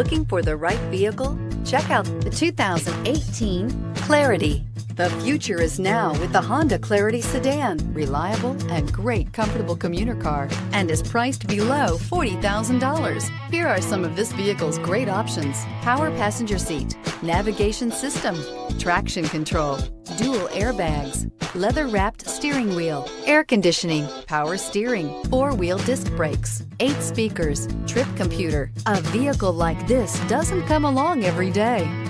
Looking for the right vehicle? Check out the 2018 Clarity. The future is now with the Honda Clarity sedan. Reliable and great comfortable commuter car and is priced below $40,000. Here are some of this vehicle's great options. Power passenger seat, navigation system, traction control, dual airbags, leather wrapped steering wheel, air conditioning, power steering, four wheel disc brakes, eight speakers, trip computer. A vehicle like this doesn't come along every day.